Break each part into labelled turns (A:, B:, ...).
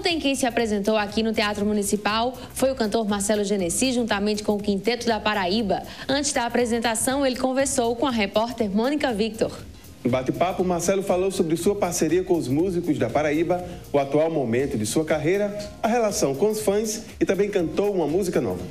A: Ontem, quem se apresentou aqui no Teatro Municipal foi o cantor Marcelo Genesi, juntamente com o Quinteto da Paraíba. Antes da apresentação, ele conversou com a repórter Mônica Victor.
B: No bate-papo, Marcelo falou sobre sua parceria com os músicos da Paraíba, o atual momento de sua carreira, a relação com os fãs e também cantou uma música nova.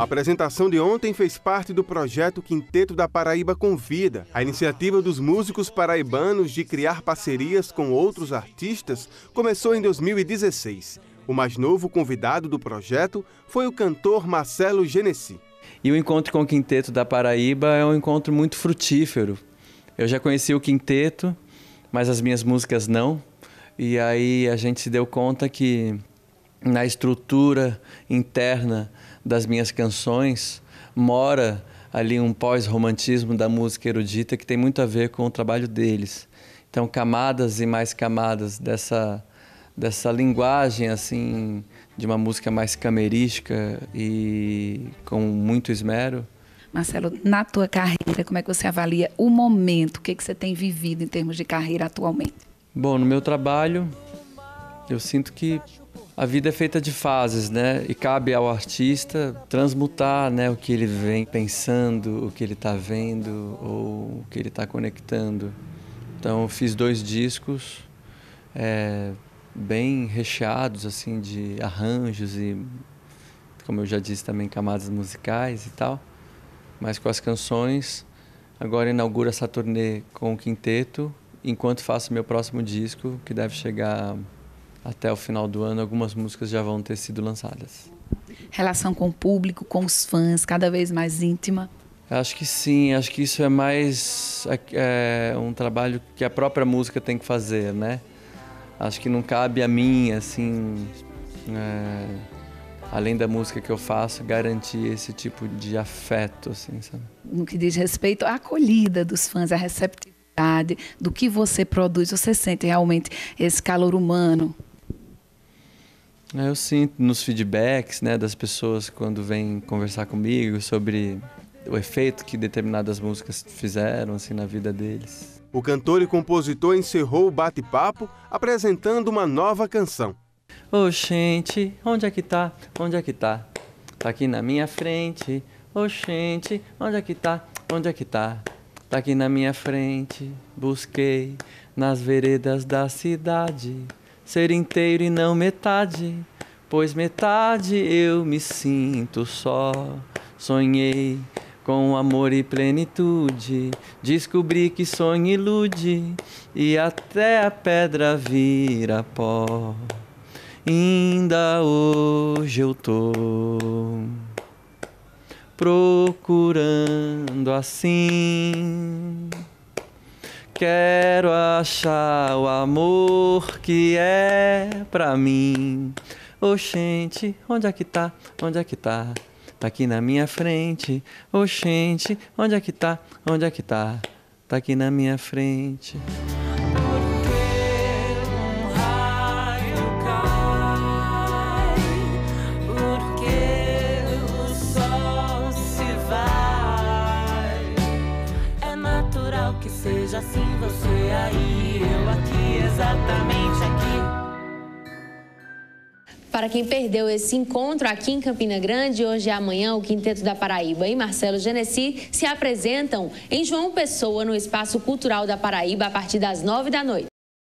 C: A
B: apresentação de ontem fez parte do projeto Quinteto da Paraíba Convida, a iniciativa dos músicos paraibanos de criar parcerias com outros artistas começou em 2016. O mais novo convidado do projeto foi o cantor Marcelo Genesi.
D: E o encontro com o Quinteto da Paraíba é um encontro muito frutífero. Eu já conheci o quinteto, mas as minhas músicas não. E aí a gente se deu conta que na estrutura interna das minhas canções mora ali um pós-romantismo da música erudita que tem muito a ver com o trabalho deles. Então, camadas e mais camadas dessa dessa linguagem assim de uma música mais camerística e com muito esmero.
E: Marcelo, na tua carreira, como é que você avalia o momento? O que, é que você tem vivido em termos de carreira atualmente?
D: Bom, no meu trabalho, eu sinto que a vida é feita de fases, né? E cabe ao artista transmutar, né, o que ele vem pensando, o que ele está vendo ou o que ele está conectando. Então, fiz dois discos. É, bem recheados assim de arranjos e como eu já disse também camadas musicais e tal mas com as canções agora inauguro essa turnê com o quinteto enquanto faço meu próximo disco que deve chegar até o final do ano algumas músicas já vão ter sido lançadas
E: relação com o público com os fãs cada vez mais íntima
D: Acho que sim, acho que isso é mais é, um trabalho que a própria música tem que fazer, né? acho que não cabe a mim, assim, é, além da música que eu faço, garantir esse tipo de afeto, assim, sabe?
E: No que diz respeito à acolhida dos fãs, à receptividade do que você produz, você sente realmente esse calor humano?
D: É, eu sinto nos feedbacks, né, das pessoas quando vêm conversar comigo sobre o efeito que determinadas músicas fizeram, assim, na vida deles.
B: O cantor e compositor encerrou o bate-papo apresentando uma nova canção.
D: Oxente, onde é que tá? Onde é que tá? Tá aqui na minha frente. Oxente, onde é que tá? Onde é que tá? Tá aqui na minha frente. Busquei nas veredas da cidade ser inteiro e não metade, pois metade eu me sinto só. Sonhei com amor e plenitude, descobri que sonho ilude e até a pedra vira pó. Ainda hoje eu tô procurando assim. Quero achar o amor que é pra mim. Oxente, onde é que tá? Onde é que tá? Tá aqui na minha frente. Oxente, onde é que tá? Onde é que tá? Tá aqui na minha frente.
C: Assim, você aí, eu aqui, exatamente aqui.
A: Para quem perdeu esse encontro aqui em Campina Grande, hoje e amanhã, o Quinteto da Paraíba e Marcelo Genesi se apresentam em João Pessoa, no Espaço Cultural da Paraíba, a partir das nove da noite.